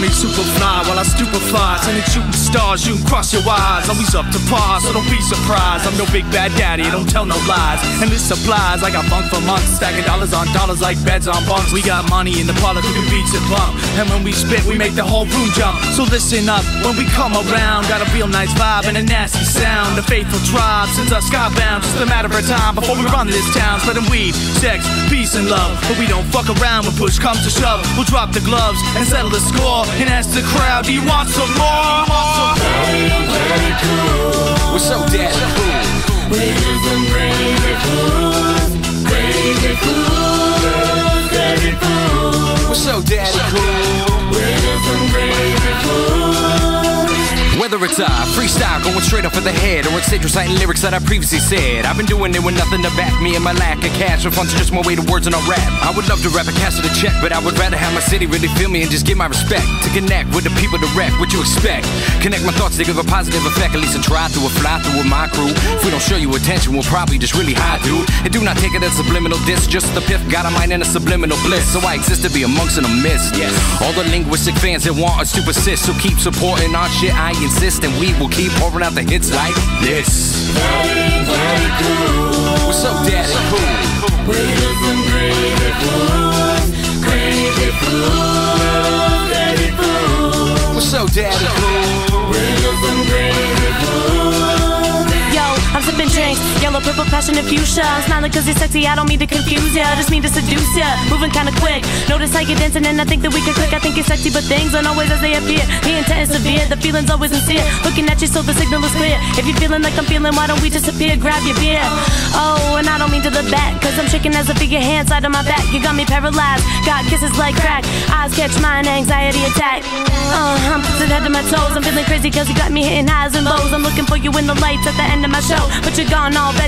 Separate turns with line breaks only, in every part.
me Superfly while I stupefy. Sending shooting stars, you can cross your eyes. Always up to par, so don't be surprised. I'm no big bad daddy, don't tell no lies. And this supplies, I got funk for months. Stacking dollars on dollars like beds on bunks. We got money in the parlor, cooking beats and bump. And when we spit, we make the whole room jump. So listen up when we come around. Got a real nice vibe and a nasty sound. The faithful tribe sends us skybound. Just a matter of time before we run this town. Spreading weed, sex, peace, and love. But we don't fuck around when push comes to shove. We'll drop the gloves and settle the score. And ask the crowd, do you want some more?
Freestyle going straight up for the head or it's reciting lyrics that I previously said, I've been doing it with nothing to back me and my lack of cash. For fun's just more way to words and I rap. I would love to rap a cast of the check, but I would rather have my city really feel me and just give my respect. To connect with the people to rap, what you expect? Connect my thoughts to give a positive effect, at least I try to or fly through with my crew. If we don't show you attention, we'll probably just really hide, dude. And do not take it as subliminal diss, just the piff. Got a mind and a subliminal bliss, so I exist to be amongst in a mist. Yes. All the Lynguistic fans that want us to persist, so keep supporting our shit. I insist, and we will keep pouring out the hits like this.
Purple, passion, and fuchsia. Smiling cause you're sexy, I don't mean to confuse ya. I just mean to seduce ya. Moving kinda quick. Notice how you're dancing and I think that we can click. I think you're sexy, but things aren't always as they appear. The intent is severe, the feeling's always sincere. Looking at you so the signal is clear. If you're feeling like I'm feeling, why don't we disappear? Grab your beer. Oh, and I don't mean to the back, cause I'm shaking as I feel your hand side of my back. You got me paralyzed, got kisses like crack. Eyes catch mine, anxiety attack. Uh, I'm putting head to my toes. I'm feeling crazy cause you got me hitting highs and lows. I'm looking for you in the lights at the end of my show. But you're gone already,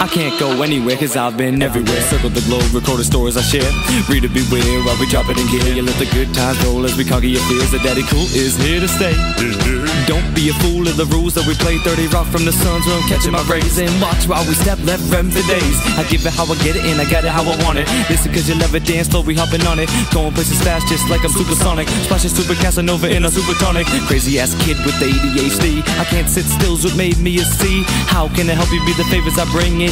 I can't go anywhere cause I've been everywhere. Circle the globe, recorded stories I share. Reader beware while we drop it in gear. You let the good times roll as we conquer your fears. The daddy cool is here to stay. Don't be a fool of the rules that we play 30 rock from the sun's room, catching my rays and watch while we step left rem for days. I give it how I get it and I got it how I want it. Listen cause you love it, dance slow, we hopping on it. Going places fast just like I'm supersonic. Splashing super Casanova in a supertonic. Crazy ass kid with ADHD. I can't sit still, what made me a C. How can I help you be the favors I bring in?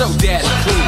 so dead.